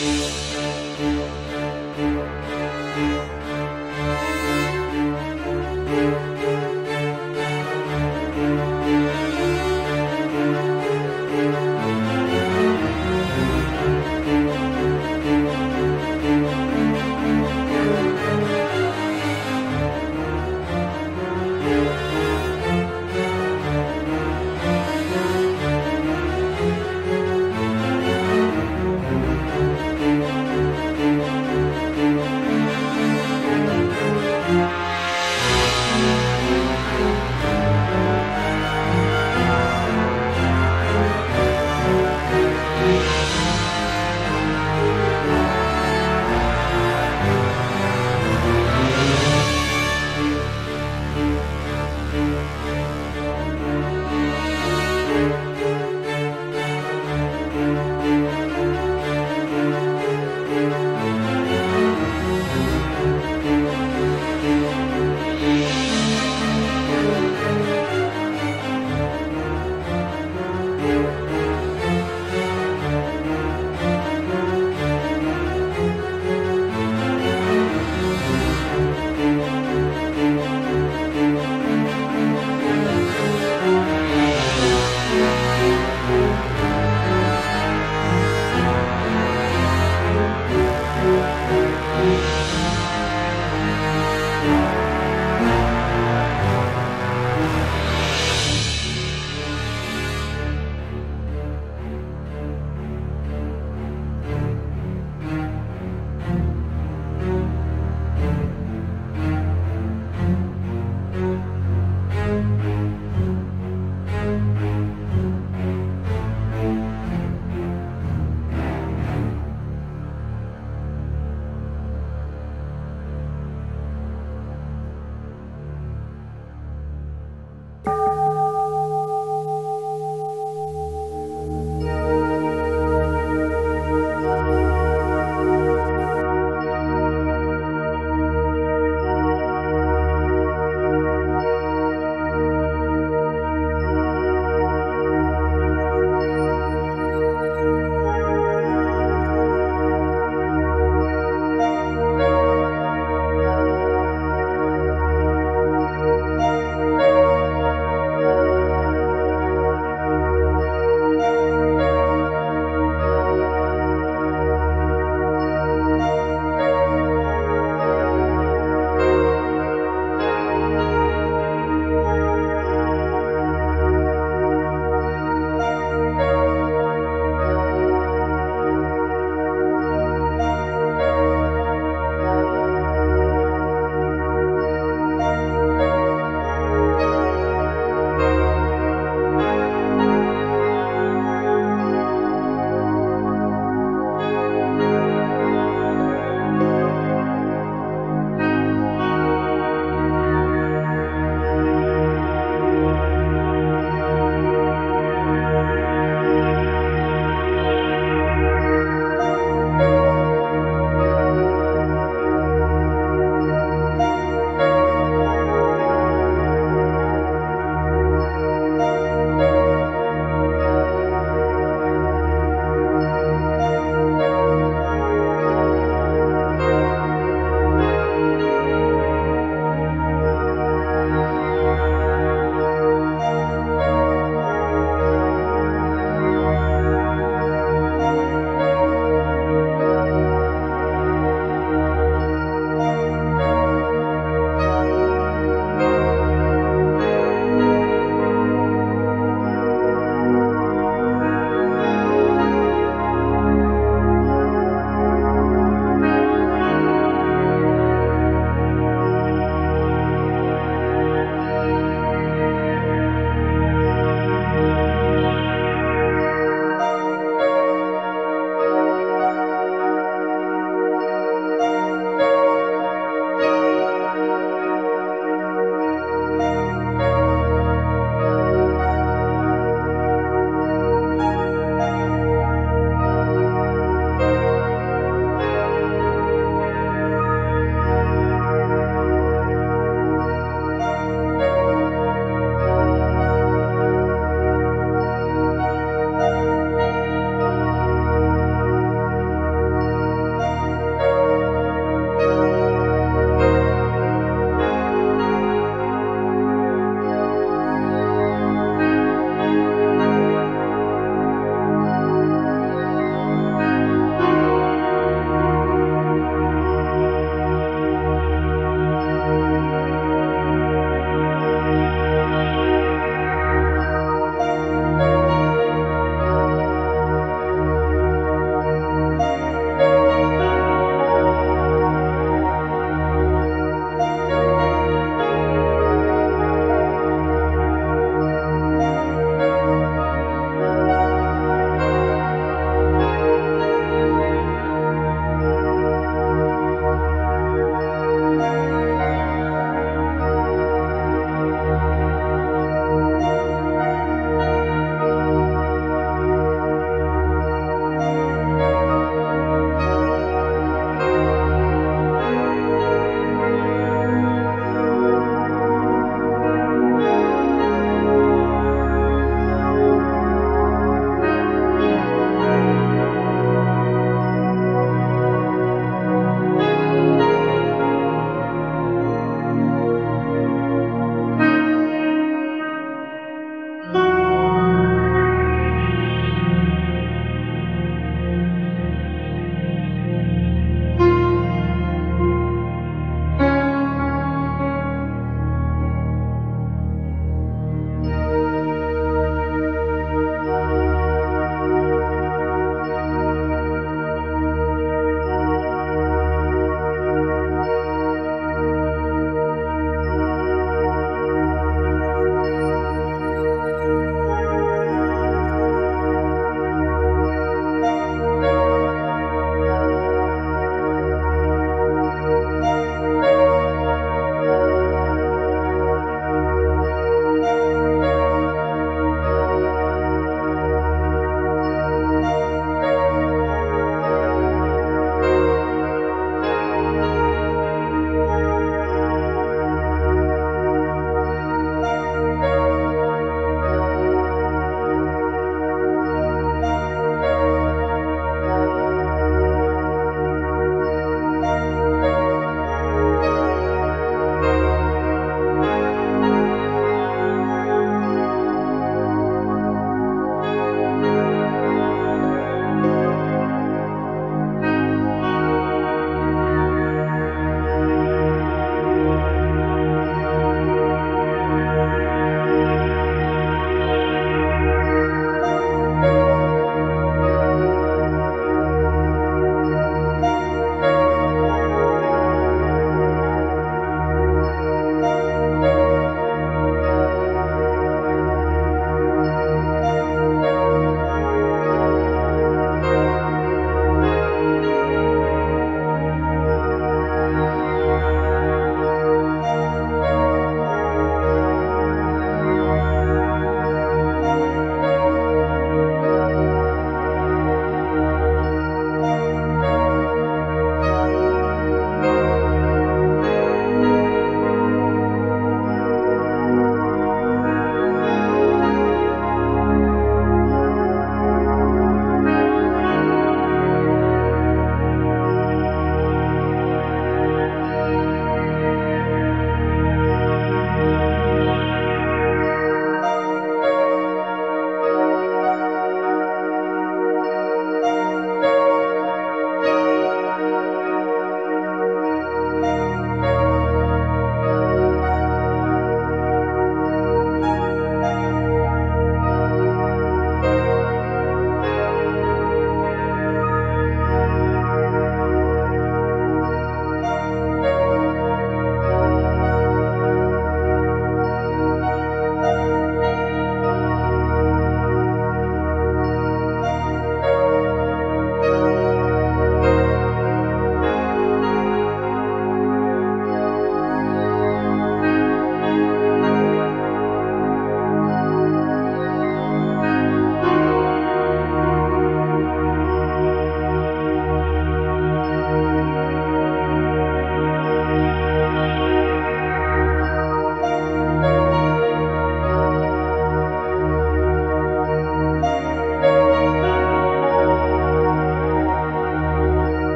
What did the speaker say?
Música